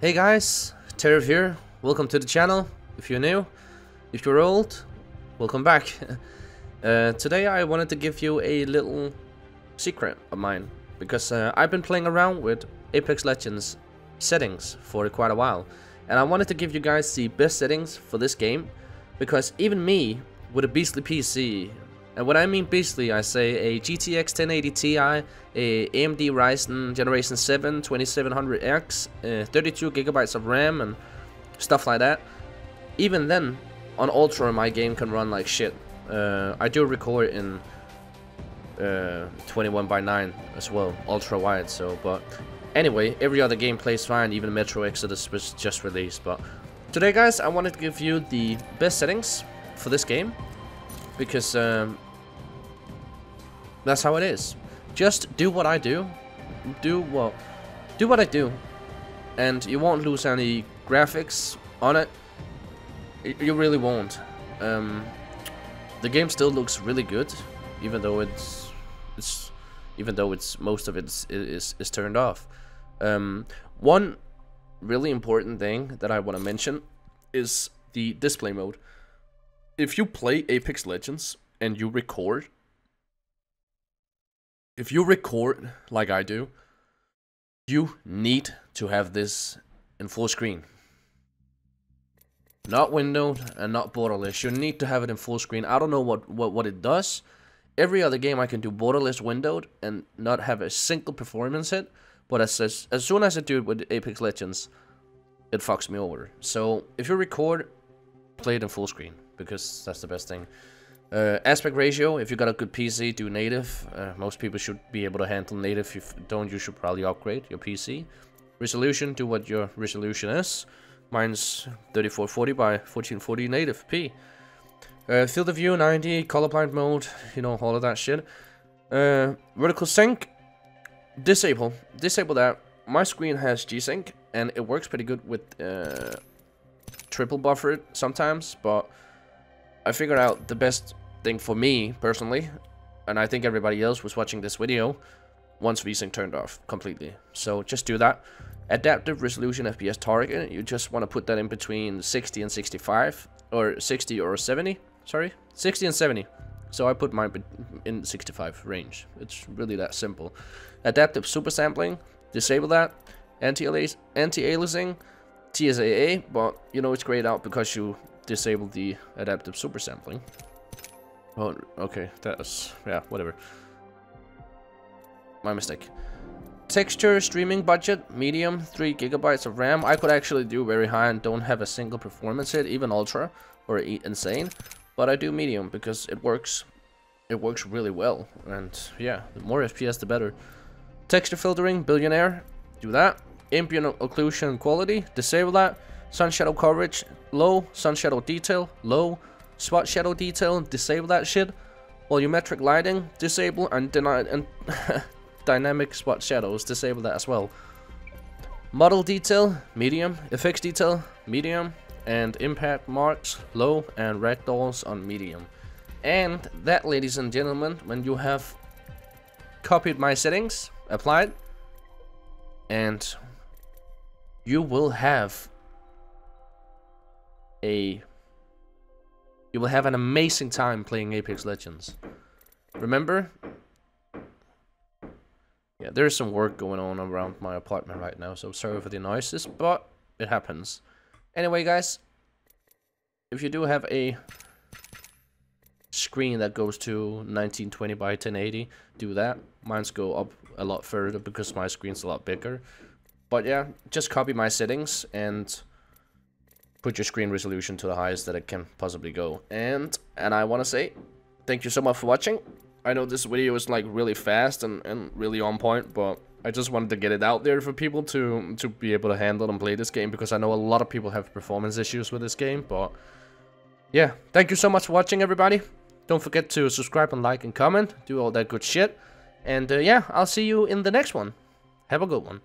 Hey guys, Tereith here. Welcome to the channel. If you're new, if you're old, welcome back. uh, today I wanted to give you a little secret of mine because uh, I've been playing around with Apex Legends settings for quite a while and I wanted to give you guys the best settings for this game because even me with a beastly PC and when I mean beastly, I say a GTX 1080 Ti, a AMD Ryzen Generation 7 2700X, uh, 32 gigabytes of RAM, and stuff like that. Even then, on Ultra, my game can run like shit. Uh, I do record in uh, 21 by 9 as well, ultra wide. So, but anyway, every other game plays fine. Even Metro Exodus was just released. But today, guys, I wanted to give you the best settings for this game because um, that's how it is. Just do what I do. Do what, do what I do, and you won't lose any graphics on it. You really won't. Um, the game still looks really good, even though it's it's even though it's most of it is is, is turned off. Um, one really important thing that I want to mention is the display mode if you play Apex Legends and you record, if you record like I do, you need to have this in full screen. Not windowed and not borderless. You need to have it in full screen. I don't know what, what, what it does. Every other game I can do borderless windowed and not have a single performance hit. But as, as, as soon as I do it with Apex Legends, it fucks me over. So if you record, play it in full screen because that's the best thing. Uh, aspect ratio, if you got a good PC, do native. Uh, most people should be able to handle native. If you don't, you should probably upgrade your PC. Resolution, do what your resolution is. Mine's 3440 by 1440 native P. Uh, field of view 90, colorblind mode, you know, all of that shit. Uh, vertical sync, disable. Disable that. My screen has G-Sync, and it works pretty good with uh, triple buffered sometimes, but I figured out the best thing for me, personally, and I think everybody else was watching this video, once VSync turned off completely. So just do that. Adaptive Resolution FPS target, you just want to put that in between 60 and 65, or 60 or 70, sorry, 60 and 70. So I put mine in 65 range. It's really that simple. Adaptive Super Sampling, disable that. Anti-aliasing, TSAA, but you know it's grayed out because you disable the adaptive super sampling. Oh, okay, that's, yeah, whatever. My mistake. Texture, streaming budget, medium, 3 gigabytes of RAM. I could actually do very high and don't have a single performance hit, even ultra or insane. But I do medium because it works. It works really well. And yeah, the more FPS, the better. Texture filtering, bilinear, do that. Ambient occlusion quality, disable that. Sun shadow coverage, low. Sun shadow detail, low. Spot shadow detail, disable that shit. Volumetric lighting, disable. And, deny and dynamic spot shadows, disable that as well. Model detail, medium. Effects detail, medium. And impact marks, low. And ragdolls on medium. And that, ladies and gentlemen, when you have copied my settings, applied, and you will have a you will have an amazing time playing Apex Legends. Remember? Yeah, there's some work going on around my apartment right now, so sorry for the noises, but it happens. Anyway, guys, if you do have a screen that goes to 1920 by 1080, do that. Mine's go up a lot further because my screen's a lot bigger. But yeah, just copy my settings and put your screen resolution to the highest that it can possibly go. And and I want to say thank you so much for watching. I know this video is like really fast and, and really on point, but I just wanted to get it out there for people to to be able to handle and play this game because I know a lot of people have performance issues with this game, but yeah, thank you so much for watching everybody. Don't forget to subscribe and like and comment, do all that good shit. And uh, yeah, I'll see you in the next one. Have a good one.